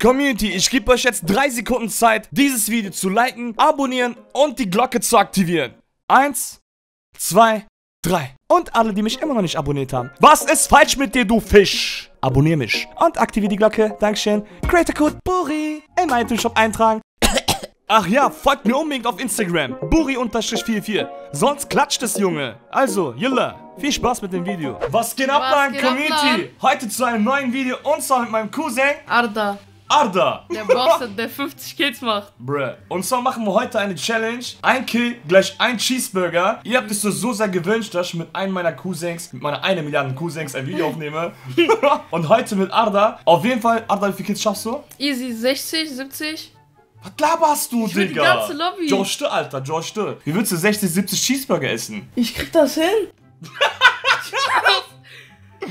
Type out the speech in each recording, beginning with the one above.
Community, ich gebe euch jetzt 3 Sekunden Zeit, dieses Video zu liken, abonnieren und die Glocke zu aktivieren. Eins, zwei, drei. Und alle, die mich immer noch nicht abonniert haben. Was ist falsch mit dir, du Fisch? Abonnier mich und aktiviere die Glocke. Dankeschön. Creator Code BURI in meinen iTunes Shop eintragen. Ach ja, folgt mir unbedingt auf Instagram. Buri-44. Sonst klatscht es, Junge. Also, Jilla, viel Spaß mit dem Video. Was geht ab, mein geht ab, Community? Heute zu einem neuen Video und zwar mit meinem Cousin Arda, Arda. der Boss, der 50 Kills macht. Bruh. Und zwar machen wir heute eine Challenge. Ein Kill gleich ein Cheeseburger. Ihr habt es so, so sehr gewünscht, dass ich mit einem meiner Cousins, mit meiner eine Milliarde Cousins ein Video aufnehme. und heute mit Arda. Auf jeden Fall, Arda, wie viele Kills schaffst du? Easy 60, 70. Was laberst du, Ich will Digga? die ganze Lobby. Stö, Alter, Stö. Wie willst du 60, 70 Cheeseburger essen? Ich krieg das hin.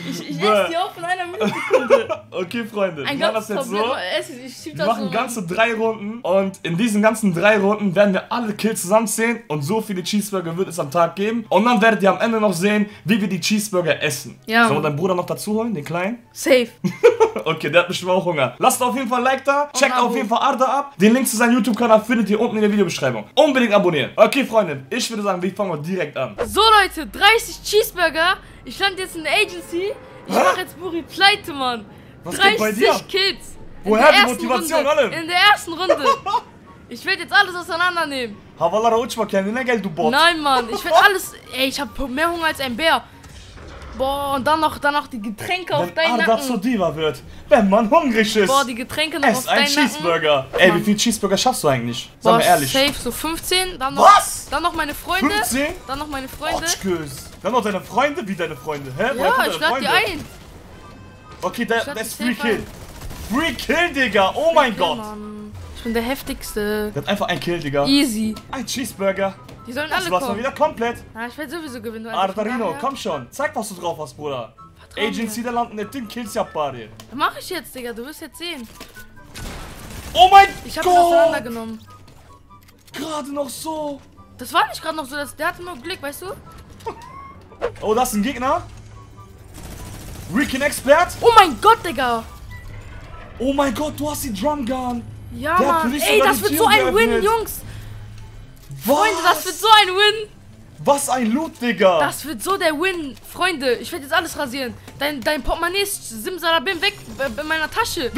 ich ich esse die auch in einer Minute. Okay, Freunde, wir Ein machen das jetzt so. Wir machen so. ganze drei Runden und in diesen ganzen drei Runden werden wir alle Kills zusammenzählen und so viele Cheeseburger wird es am Tag geben. Und dann werdet ihr am Ende noch sehen, wie wir die Cheeseburger essen. Ja. Sollen wir deinen Bruder noch dazu holen, den kleinen? Safe. Okay, der hat bestimmt auch Hunger. Lasst auf jeden Fall ein Like da, checkt auf jeden Fall Arda ab. Den Link zu seinem YouTube-Kanal findet ihr unten in der Videobeschreibung. Unbedingt abonnieren. Okay, Freunde, ich würde sagen, wir fangen mal direkt an. So Leute, 30 Cheeseburger. Ich lande jetzt in der Agency. Ich Hä? mach jetzt Buri pleite, Mann. Was 30 geht bei dir? Kills. Woher die Motivation, Runde. alle? In der ersten Runde. Ich werde jetzt alles auseinandernehmen. Havalara uçma kendine gel du Bot. Nein, Mann, ich werde alles. Ey, ich habe mehr Hunger als ein Bär. Boah, und dann noch, dann noch die Getränke auf Wenn deinen Arda Nacken. Diva wird, wenn man hungrig ist. Boah, die Getränke noch Ess auf ein deinen Nacken. Cheeseburger. Ey, wie viel Cheeseburger schaffst du eigentlich? Sag Boah, mal ehrlich. safe, so 15. Dann noch, Was? Dann noch meine Freunde. 15? Dann noch meine Freunde. Otschkes. Dann noch deine Freunde? Wie deine Freunde? Hä? Ja, kommen ich deine lade die Freunde? ein. Okay, der, der die ist Free Kill. Free Kill, Digga. Oh mein Ja, Gott. Mann. Ich bin der heftigste. Der hat einfach ein Kill, Digga. Easy. Ein Cheeseburger. Die sollen Das alle war's mal kommen. wieder komplett. Ja, ich werde sowieso gewinnen. von Artarino, daher- komm schon. Zeig, was du drauf hast, Bruder. Vertrau mir. Agency'de landen ettin kills yap bari. Mach ich jetzt, Digga. Du wirst jetzt sehen. Oh mein Ich habe ihn Gott. auseinandergenommen. Gerade noch so. Das war nicht gerade noch so. Das, der hatte nur Glück, weißt du? Oh, das ist ein Gegner. Recon Expert. Oh mein Gott, Digga. Oh mein Gott, du hast die Drum Gun. Ja, Der Mann. Ey, das wird so ein Win, geöffnet. Jungs. Was? Freunde, das wird so ein Win. Was ein Loot, Digga. Das wird so der Win. Freunde, ich werde jetzt alles rasieren. Dein, dein Portemonnaie ist simsalabim weg äh, in meiner Tasche. Ich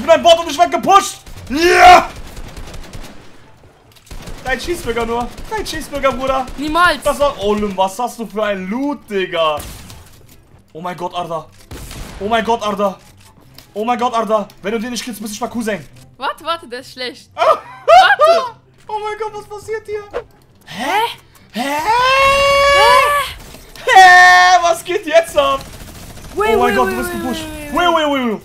bin ein Bot und ich werd gepusht. Ja. Dein Cheeseburger nur. Dein Cheeseburger, Bruder. Niemals. Das war... Oh, was hast du für ein Loot, Digga? Oh mein Gott, Arda. Oh mein Gott, Arda. Oh mein Gott, Arda. Wenn du den nicht killst, bist ich mal Cousin. Warte, warte, der ist schlecht. Oh mein Gott, was passiert hier? Hä? Hä? Hä? Was geht jetzt ab? Wait, Oh mein wait, Gott, wait, du bist gepusht. wait, Wait, wait. wait.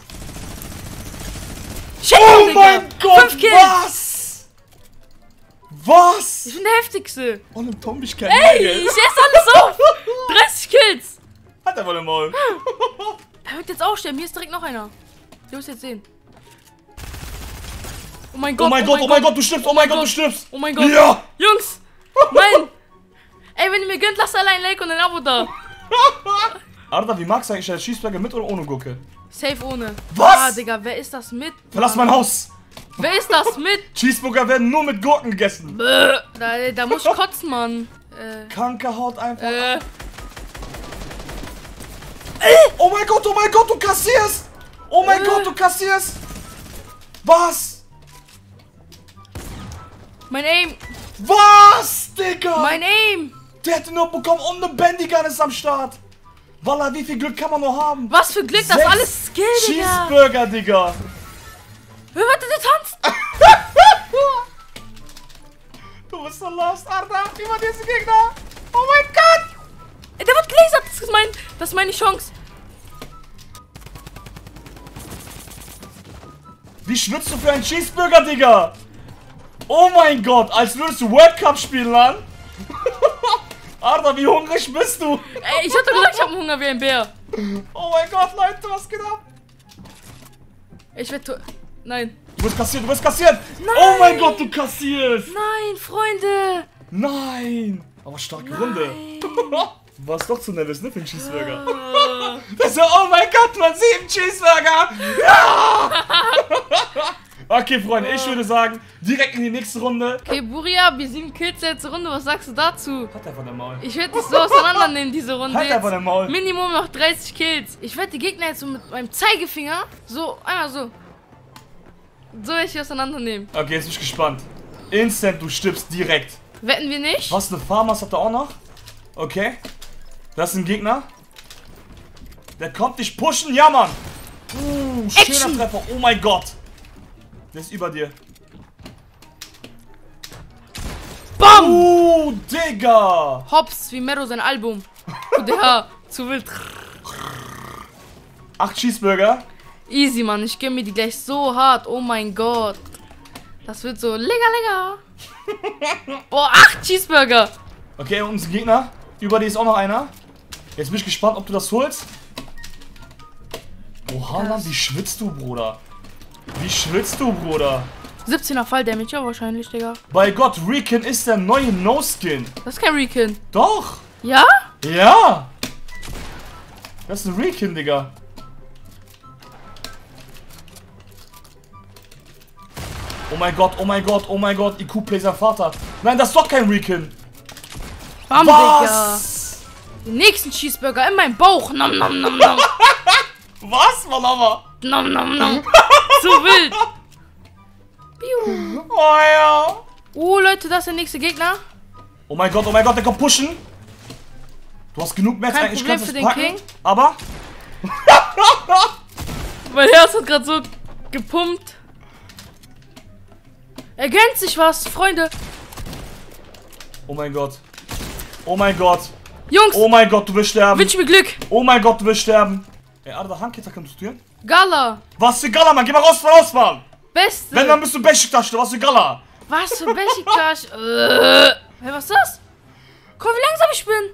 Shit, Oh mein Gott, was? Was? Ich bin der heftigste. Oh, ein Tom, ich kenn Ey, ich esse alles auf. 30 Kills. Hat er mal im Maul. Er wird jetzt auch sterben. Hier ist direkt noch einer. Du wirst jetzt sehen. Oh mein Gott. Oh mein Gott, oh mein Gott, du stirbst, oh mein Gott, du stirbst. Oh mein Gott. Ja. Jungs. Nein. Ey, wenn ihr mir gönnt, lasst allein ein Like und ein Abo da. Arda, wie magst du eigentlich Cheeseburger mit oder ohne Gurke? Safe ohne. Was? Ah, Digga, wer ist das mit? Verlass mein Haus. Wer ist das mit? Cheeseburger werden nur mit Gurken gegessen. Bäh. Da, da muss ich kotzen, Mann. Äh, Kranke Haut einfach. äh. Oh mein Gott, oh mein Gott, du kassierst. Oh mein Äh. Gott, du kassierst. Was? Mein Aim. Was, Digga? Mein Aim. Der hätte nur bekommen und eine Bandigan ist am Start. Walla, wie viel Glück kann man nur haben? Was für Glück, das ist Sechs alles Skill, Digga. Cheeseburger, Digga. Warte, der tanzt? Du bist so lost, Arda. Über diese Gegner. Oh mein Gott. Ey, Der wird gelasert. Das ist, mein, das ist meine Chance. Wie schwitzt du für einen Cheeseburger, Digga? Oh mein Gott, als würdest du World Cup spielen, Mann. Arda, wie hungrig bist du? Ey, ich hatte gesagt, ich habe Hunger wie ein Bär. Oh mein Gott, Leute, was geht ab? Ich werde... Nein. Du wirst kassiert, du wirst kassiert. Nein. Oh mein Gott, du kassierst. Nein, Freunde. Nein. Aber starke Runde. Du warst doch zu nervös, ne, für einen Cheeseburger. Oh. Das so, oh mein Gott, man, sieben Cheeseburger. Ja! okay, Freunde, ich würde sagen, direkt in die nächste Runde. Okay, Buria, wir sieben Kills letzte Runde. Was sagst du dazu? Halt einfach den Maul. Ich werde dich so auseinandernehmen, diese Runde. Halt einfach den Maul. Minimum noch 30 Kills. Ich werde die Gegner jetzt so mit meinem Zeigefinger so, einmal so. So werde ich auseinandernehmen. Okay, jetzt bin ich gespannt. Instant, du stirbst direkt. Wetten wir nicht? Was, eine Farmers hat er auch noch? Okay. Das ist ein Gegner. Der kommt dich pushen, ja, Mann. Uh, schöner Action. Treffer. Oh mein Gott. Der ist über dir. BAM! Uh, Digga. Hops, wie Mero sein Album. Der zu wild. Acht Cheeseburger. Easy, Mann. Ich gebe mir die gleich so hart. Oh mein Gott. Das wird so lecker, lecker. Boah, acht Cheeseburger. Okay, und ein Gegner. Über dir ist auch noch einer. Jetzt bin ich gespannt, ob du das holst. Oha, Mann, wie schwitzt du, Bruder? Wie schwitzt du, Bruder? 17er Fall Damage, ja wahrscheinlich, Digga. Bei Gott, Recon ist der neue No-Skin. Das ist kein Recon. Doch. Ja? Ja! Das ist ein Recon, Digga. Oh mein Gott, oh mein Gott, oh mein Gott, IQ Play sein Vater. Nein, das ist doch kein Recon. Bam, Digga. Was? Den nächsten Cheeseburger in meinem Bauch. Nom, nom, nom, nom. Was, Mann, aber? nom, nom, nom. Zu wild. Piu. Oh ja. Oh, Leute, das ist der nächste Gegner. Oh mein Gott, oh mein Gott, der kommt pushen. Du hast genug Metz eigentlich, kannst für es den packen. King. Aber, Mein Herz hat gerade so gepumpt. Ergänzt sich was, Freunde. oh mein Gott. Oh mein Gott. Jungs, Oh mein Gott, du wirst sterben. wünsch mir Glück. Oh mein Gott, du wirst sterben. Ey, Arda, kannst du tun? Gala. Was für Gala, Mann, geh mal raus von Auswahl. Beste. Wenn, dann bist du Besiktas, was für Gala. Was für Besiktas? äh. Hey, was ist das? Guck, wie langsam ich bin.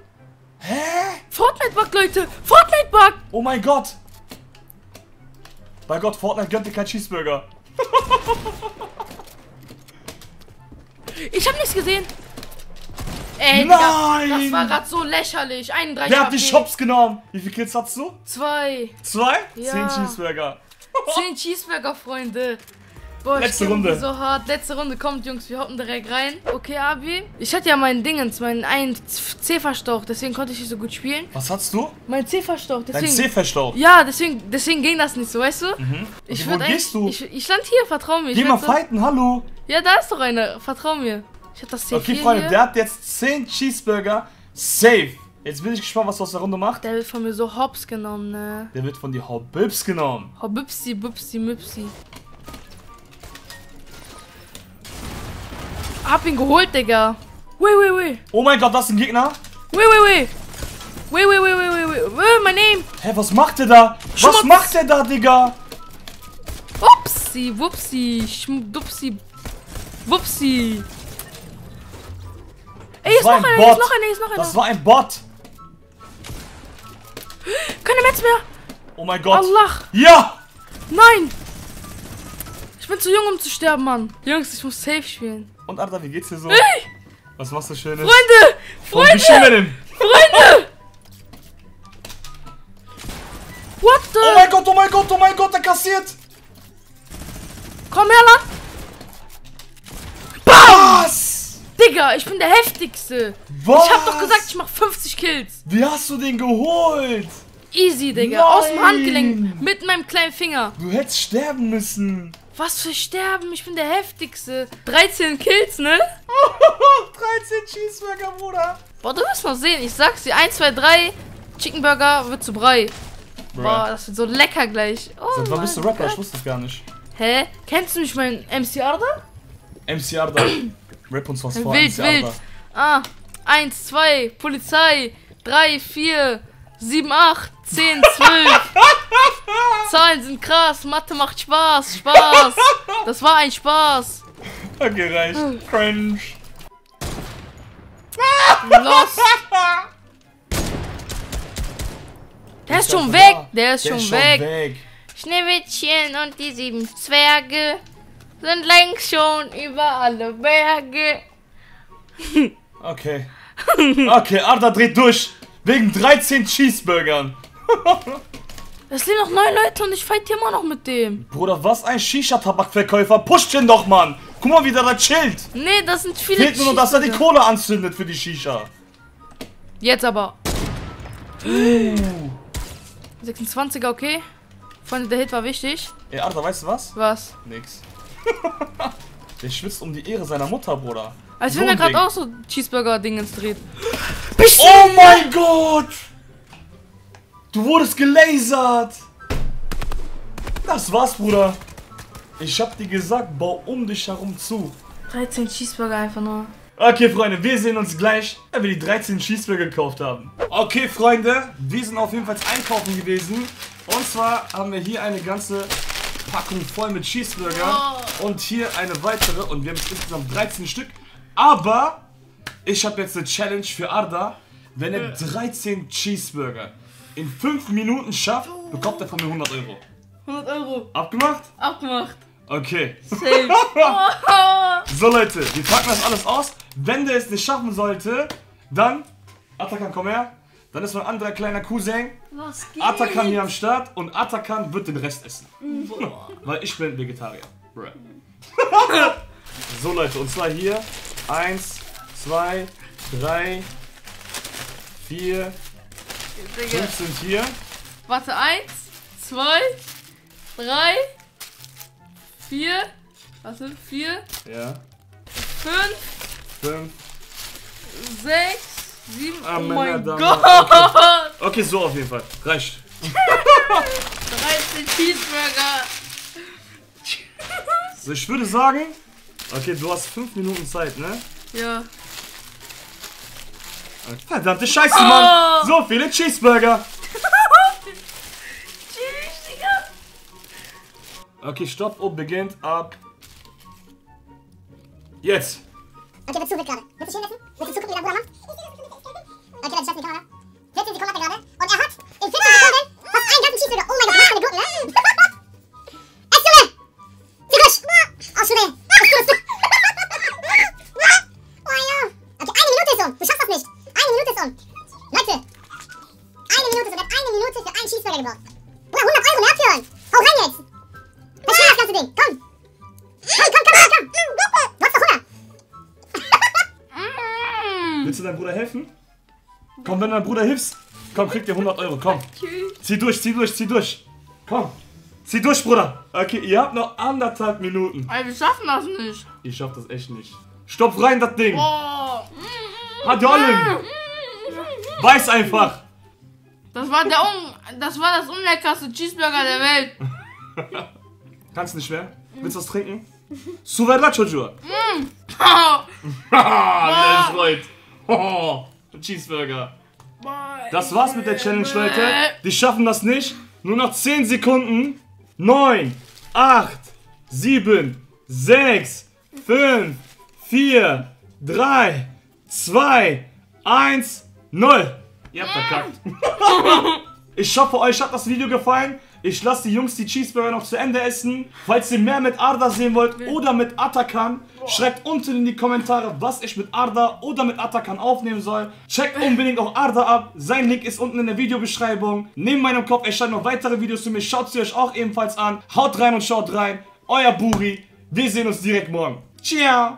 Hä? Fortnite-Bug, Leute. Fortnite-Bug. Oh mein Gott. Bei Gott, Fortnite gönnt dir kein Cheeseburger. Ich hab nichts gesehen. Ey, Nein. Digga, das war gerade so lächerlich. 31 Wer hat die. Shops genommen? Wie viele Kills hast du? Zwei. Zwei? Ja. Zehn Cheeseburger. Zehn Cheeseburger, Freunde. Boah, Letzte Runde. so hart. Letzte Runde, kommt, Jungs, wir hoppen direkt rein. Okay, Abi. Ich hatte ja meinen Dingens, meinen einen C verstaucht, deswegen konnte ich nicht so gut spielen. Was hast du? Mein C verstaucht, Dein deswegen. C verstaucht. ja, deswegen, deswegen ging das nicht so, weißt du? Mhm. Ich wo gehst du? Ich, ich stand hier, vertrau mir. Ich Geh mal fighten, hallo. Ja, da ist doch einer. Vertrau mir. Ich hab das C4 Okay, Freunde, hier. der hat jetzt 10 Cheeseburger. Safe. Jetzt bin ich gespannt, was du aus der Runde macht. Der wird von mir so hops genommen, ne? Der wird von dir Hobbibs genommen. Hobipsi, bupsi, müpsi. Hab ihn geholt, Digga. Wait, wait, wait. Oh mein Gott, das ist ein Gegner. Wait, wait, wait. Wait, wait, wait, wait, wait, wait. my name. Hä, was macht der da? Was Schmutz. macht der da, Digga? Upsi, wupsi, schmdupsi, wupsi. Ey, hier ist noch ein einer, hier ist noch einer, hier ist noch einer. Das war ein Bot. Keine Metz mehr. Oh mein Gott. Allah. Ja! Nein. Ich bin zu jung, um zu sterben, Mann. Jungs, ich muss safe spielen. Und Arda, wie geht's dir so? Hey, Was machst du Schönes? Freunde, wie Freunde, wir denn? Freunde. What the? Oh mein Gott, oh mein Gott, oh mein Gott, der kassiert! Komm her, Land. Was? Digga, ich bin der heftigste. Was? Ich hab doch gesagt, ich mach 50 Kills. Wie hast du den geholt? Easy, Digga. Nein. Aus dem Handgelenk. Mit meinem kleinen Finger. Du hättest sterben müssen. Was für Sterben? Ich bin der heftigste. 13 Kills, ne? 13 Cheeseburger, Bruder. Boah, du wirst noch sehen. Ich sag's dir. 1, 2, 3. Chicken Burger wird zu Brei. Boah, das wird so lecker gleich. Oh Seit wann bist du Rapper? Ich Gott. wusste es gar nicht. Hä? Kennst du nicht meinen MC Arda? MC Arda. Rap uns was vor, Wild, MC wild. Arda. Ah, 1, 2, Polizei, 3, 4, 7, 8, 10, 12. Zahlen sind krass, Mathe macht Spaß, Spaß. Das war ein Spaß. Okay, reicht. Cringe. Lost. Der ist schon weg, der ist Der schon ist weg. schon weg. Schneewittchen und die sieben Zwerge sind längst schon über alle Berge. Okay. Okay, Arda dreht durch. Wegen 13 Cheeseburgern. Es leben noch neun Leute und ich fight hier immer noch mit dem. Bruder, was ein Shisha-Tabakverkäufer. Pusht den doch, Mann. Guck mal, wie der da chillt. Nee, das sind viele Fehlt nur dass er die. Kohle anzündet für die Shisha. Jetzt aber. 26er, okay. Freunde, der Hit war wichtig. Ey, Alter, weißt du was? Was? Nix. der schwitzt um die Ehre seiner Mutter, Bruder. Als So wenn er gerade auch so Cheeseburger-Dingens dreht. Oh mein Gott! Du wurdest gelasert! Das war's, Bruder. Ich hab dir gesagt, bau um dich herum zu. 13 Cheeseburger einfach nur. Okay, Freunde, wir sehen uns gleich, wenn wir die 13 Cheeseburger gekauft haben. Okay, Freunde, wir sind auf jeden Fall einkaufen gewesen. Und zwar haben wir hier eine ganze Packung voll mit Cheeseburger. Und hier eine weitere. Und wir haben insgesamt 13 Stück. Aber ich habe jetzt eine Challenge für Arda. Wenn er 13 Cheeseburger in 5 Minuten schafft, bekommt er von mir 100 Euro. 100 Euro. Abgemacht? Abgemacht. Okay. Safe. So Leute, wir packen das alles aus. Wenn der es nicht schaffen sollte, dann, Atakan, komm her. Dann ist mein anderer kleiner Cousin, Was geht? Atakan hier am Start und Atakan wird den Rest essen. Weil ich bin Vegetarier. So Leute, und zwar hier 1, 2, 3, 4, Digga. 5 sind hier. Warte, 1, 2, 3, 4, warte, 4, Ja, 5, 5. 6, 7, Ah, oh mein Gott! Okay, so auf jeden Fall. Reicht. 13 Cheeseburger. So, ich würde sagen, okay, du hast 5 Minuten Zeit, ne? Ja. Verdammte Scheiße, Mann! So viele Cheeseburger! Tschüss, Digga. Okay, stopp und beginnt ab. Jetzt! Okay, willst du mit gerade? Willst du stehen lassen? Willst du zugucken, wie dein Bruder macht? Okay, dann deinem Bruder helfen? Komm, wenn du deinem Bruder hilfst, komm, krieg dir 100 Euro, komm. Zieh durch, zieh durch, zieh durch. Komm. Zieh durch, Bruder. Okay, ihr habt noch anderthalb Minuten. Ey, wir schaffen das nicht. Ich schaff das echt nicht. Stopf rein, das Ding. Oh. Hat Jollen. Weiß einfach. Das war der un das war das unleckerste Cheeseburger der Welt. Kannst nicht mehr? Willst du was trinken? Suverla. Oh. Haha, der freut. Oh, Cheeseburger. Das war's mit der Challenge, Leute. Die schaffen das nicht. Nur noch 10 Sekunden. 9, 8, 7, 6, 5, 4, 3, 2, 1, 0. Ihr habt verkackt. Ich hoffe, euch hat das Video gefallen. Ich lasse die Jungs die Cheeseburger noch zu Ende essen. Falls ihr mehr mit Arda sehen wollt oder mit Atakan, schreibt unten in die Kommentare, was ich mit Arda oder mit Atakan aufnehmen soll. Checkt unbedingt auch Arda ab. Sein Link ist unten in der Videobeschreibung. Neben meinem Kopf erscheinen noch weitere Videos zu mir. Schaut sie euch auch ebenfalls an. Haut rein und schaut rein. Euer Buri. Wir sehen uns direkt morgen. Ciao.